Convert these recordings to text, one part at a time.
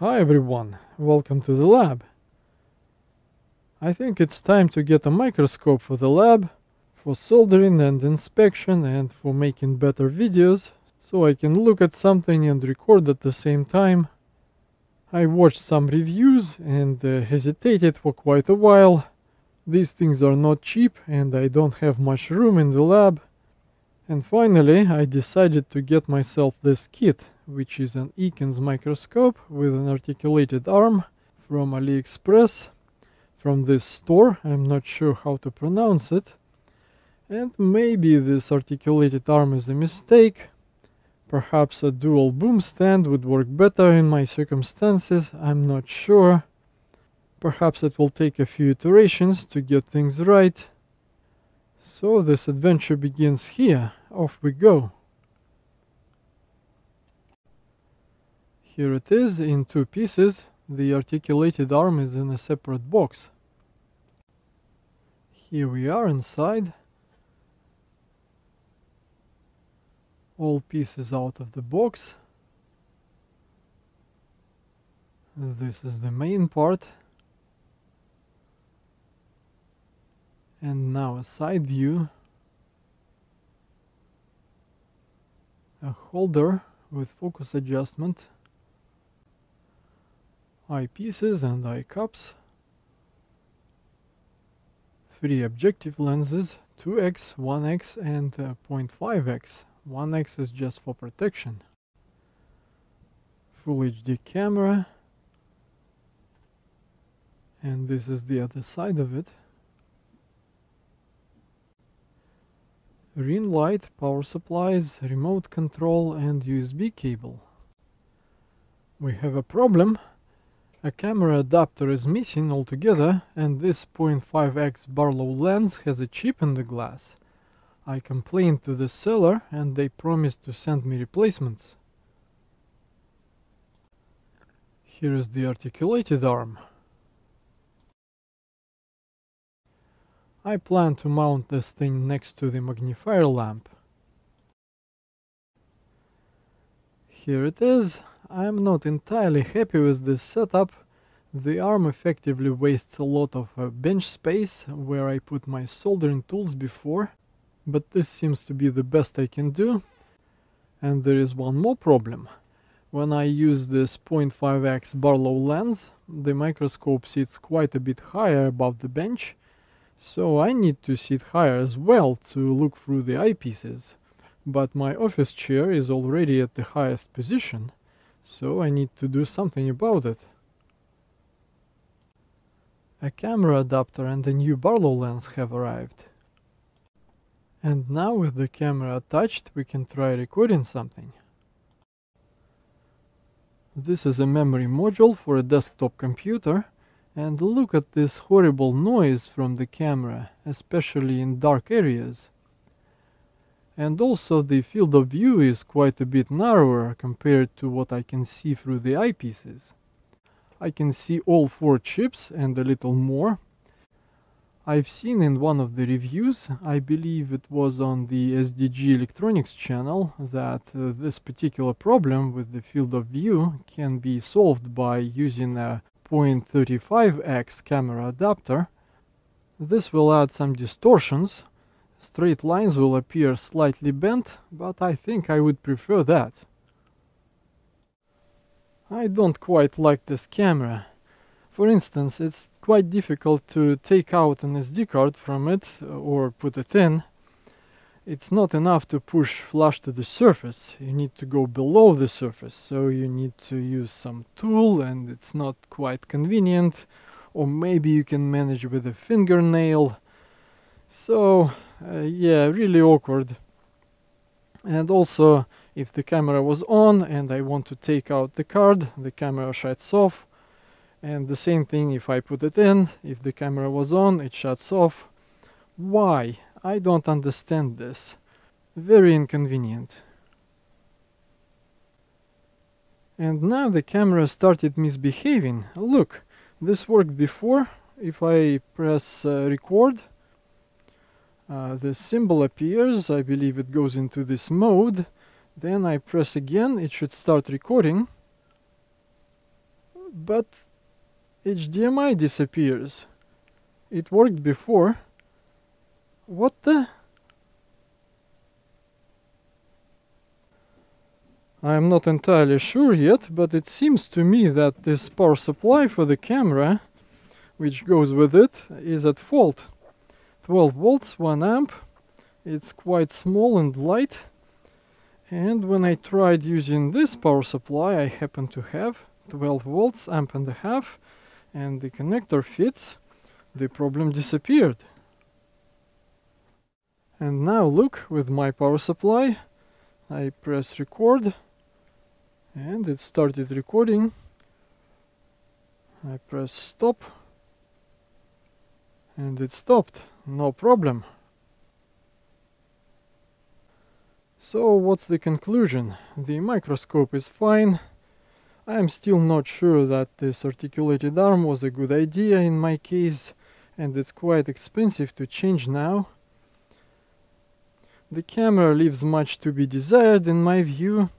Hi everyone, welcome to the lab. I think it's time to get a microscope for the lab, for soldering and inspection and for making better videos, so I can look at something and record at the same time. I watched some reviews and uh, hesitated for quite a while. These things are not cheap and I don't have much room in the lab. And finally I decided to get myself this kit which is an Eakins microscope with an articulated arm from AliExpress from this store. I'm not sure how to pronounce it. And maybe this articulated arm is a mistake. Perhaps a dual boom stand would work better in my circumstances. I'm not sure. Perhaps it will take a few iterations to get things right. So this adventure begins here. Off we go. Here it is in two pieces. The articulated arm is in a separate box. Here we are inside. All pieces out of the box. This is the main part. And now a side view. A holder with focus adjustment eyepieces and eye cups, three objective lenses, 2x, 1x and uh, 0.5x. 1x is just for protection. Full HD camera and this is the other side of it. Ring light, power supplies, remote control and USB cable. We have a problem a camera adapter is missing altogether and this 0.5x Barlow lens has a chip in the glass. I complained to the seller and they promised to send me replacements. Here is the articulated arm. I plan to mount this thing next to the magnifier lamp. Here it is. I'm not entirely happy with this setup. The arm effectively wastes a lot of uh, bench space where I put my soldering tools before, but this seems to be the best I can do. And there is one more problem. When I use this 0.5x Barlow lens, the microscope sits quite a bit higher above the bench, so I need to sit higher as well to look through the eyepieces. But my office chair is already at the highest position, so I need to do something about it. A camera adapter and a new Barlow lens have arrived. And now with the camera attached we can try recording something. This is a memory module for a desktop computer and look at this horrible noise from the camera, especially in dark areas and also the field of view is quite a bit narrower compared to what I can see through the eyepieces. I can see all four chips and a little more. I've seen in one of the reviews, I believe it was on the SDG Electronics channel, that uh, this particular problem with the field of view can be solved by using a 0.35x camera adapter. This will add some distortions Straight lines will appear slightly bent, but I think I would prefer that. I don't quite like this camera. For instance, it's quite difficult to take out an SD card from it uh, or put it in. It's not enough to push flush to the surface. You need to go below the surface, so you need to use some tool and it's not quite convenient. Or maybe you can manage with a fingernail. So uh, yeah, really awkward. And also, if the camera was on and I want to take out the card, the camera shuts off. And the same thing if I put it in, if the camera was on, it shuts off. Why? I don't understand this. Very inconvenient. And now the camera started misbehaving. Look, this worked before. If I press uh, record, uh, the symbol appears, I believe it goes into this mode, then I press again, it should start recording. but HDMI disappears. It worked before. What the? I am not entirely sure yet, but it seems to me that this power supply for the camera, which goes with it, is at fault. 12 volts, 1 amp. It's quite small and light. And when I tried using this power supply I happen to have 12 volts, amp and a half, and the connector fits, the problem disappeared. And now look, with my power supply, I press record and it started recording. I press stop and it stopped, no problem. So what's the conclusion? The microscope is fine. I am still not sure that this articulated arm was a good idea in my case and it's quite expensive to change now. The camera leaves much to be desired in my view,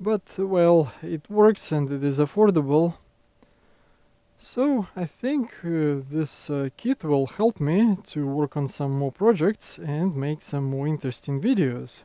but well, it works and it is affordable. So I think uh, this uh, kit will help me to work on some more projects and make some more interesting videos.